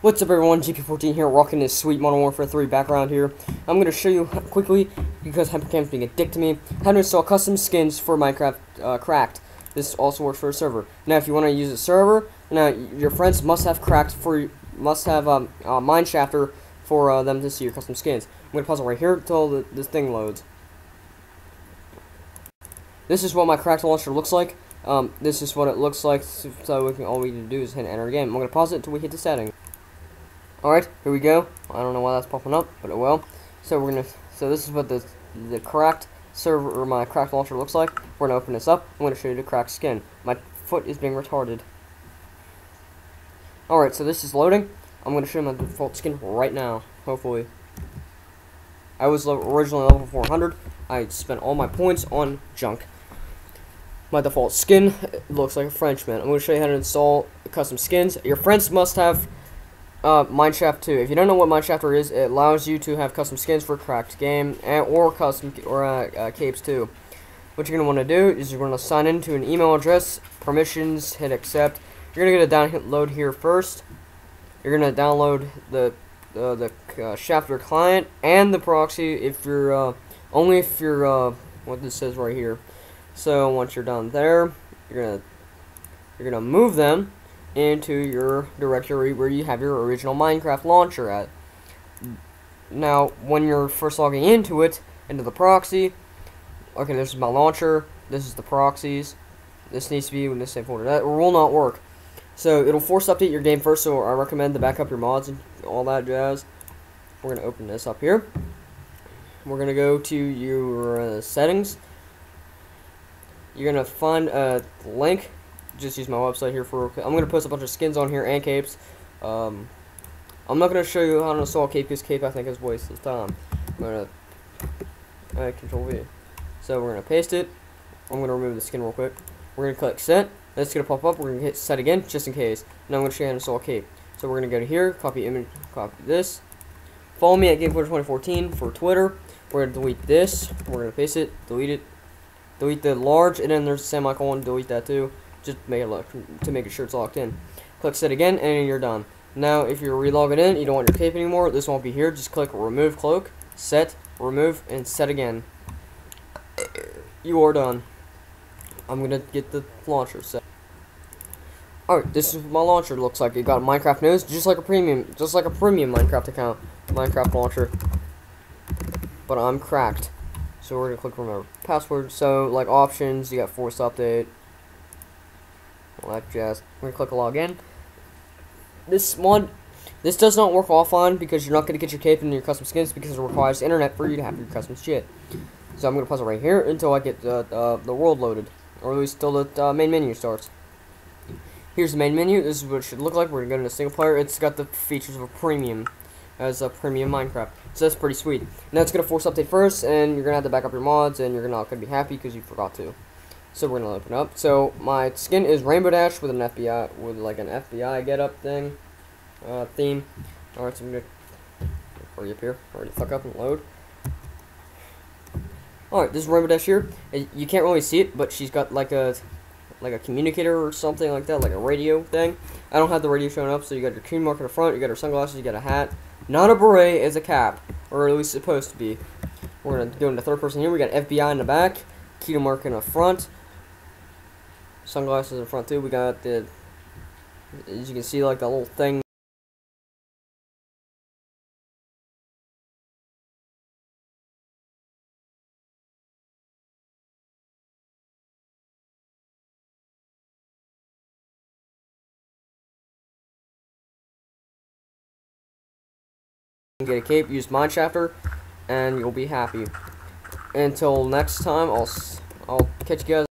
What's up everyone, GP14 here, rocking this sweet Modern Warfare 3 background here. I'm going to show you quickly, because Hypercam's being a dick to me, how to install custom skins for Minecraft uh, Cracked. This also works for a server. Now if you want to use a server, now your friends must have Cracked for, must have um, uh, Mineshafter for uh, them to see your custom skins. I'm going to pause it right here until the, this thing loads. This is what my Cracked launcher looks like. Um, this is what it looks like, so we can, all we need to do is hit enter again. I'm going to pause it until we hit the setting. Alright, here we go. I don't know why that's popping up, but it will. So we're gonna so this is what the the cracked server or my cracked launcher looks like. We're gonna open this up. I'm gonna show you the cracked skin. My foot is being retarded. Alright, so this is loading. I'm gonna show you my default skin right now, hopefully. I was originally level 400. I spent all my points on junk. My default skin looks like a Frenchman. I'm going to show you how to install custom skins. Your friends must have uh, Mineshaft 2. If you don't know what Mineshafter is, it allows you to have custom skins for cracked game and or custom or uh, uh, capes too. What you're gonna want to do is you're gonna sign into an email address, permissions, hit accept. You're gonna get a download here first. You're gonna download the uh, the uh, Shafter client and the proxy if you're uh, only if you're uh, what this says right here. So once you're done there, you're gonna you're gonna move them into your directory where you have your original Minecraft launcher at. Now, when you're first logging into it, into the proxy, okay, this is my launcher, this is the proxies, this needs to be in the same folder. That will not work. So, it'll force update your game first, so I recommend to back up your mods and all that jazz. We're going to open this up here. We're going to go to your uh, settings. You're going to find a link just use my website here for. I'm gonna post a bunch of skins on here and capes. Um, I'm not gonna show you how to install cape because cape I think is waste of time. I'm gonna uh, control V. So we're gonna paste it. I'm gonna remove the skin real quick. We're gonna click set. That's gonna pop up. We're gonna hit set again just in case. Now I'm gonna show you how to install cape. So we're gonna go to here, copy image, copy this. Follow me at GamePlayer2014 for Twitter. We're gonna delete this. We're gonna paste it, delete it, delete the large, and then there's a semicolon. Delete that too just make it look to make sure it's locked in. Click set again, and you're done. Now, if you're relogging in, you don't want your cape anymore, this won't be here. Just click remove cloak, set, remove, and set again. You are done. I'm gonna get the launcher set. Alright, this is what my launcher looks like. It got Minecraft News, just like a premium, just like a premium Minecraft account, Minecraft launcher. But I'm cracked. So we're gonna click remember password. So like options, you got force update, like just we're gonna click login. This mod, this does not work offline because you're not gonna get your cape and your custom skins because it requires internet for you to have your custom shit. So I'm gonna pause it right here until I get the the world loaded, or at least till the uh, main menu starts. Here's the main menu. This is what it should look like. We're gonna go into single player. It's got the features of a premium, as a premium Minecraft. So that's pretty sweet. Now it's gonna force update first, and you're gonna have to back up your mods, and you're not gonna be happy because you forgot to. So we're gonna open up. So my skin is Rainbow Dash with an FBI with like an FBI get up thing uh, theme. Alright, so I'm gonna hurry up here. Hurry the fuck up and load. Alright, this is Rainbow Dash here. You can't really see it, but she's got like a like a communicator or something like that, like a radio thing. I don't have the radio showing up, so you got your key mark in the front, you got her sunglasses, you got a hat. Not a beret, is a cap. Or at least supposed to be. We're gonna go into third person here. We got FBI in the back, key mark in the front, sunglasses in front too. We got the, as you can see, like the little thing. Get a cape, use Mineshafter, and you'll be happy. Until next time, I'll I'll catch you guys.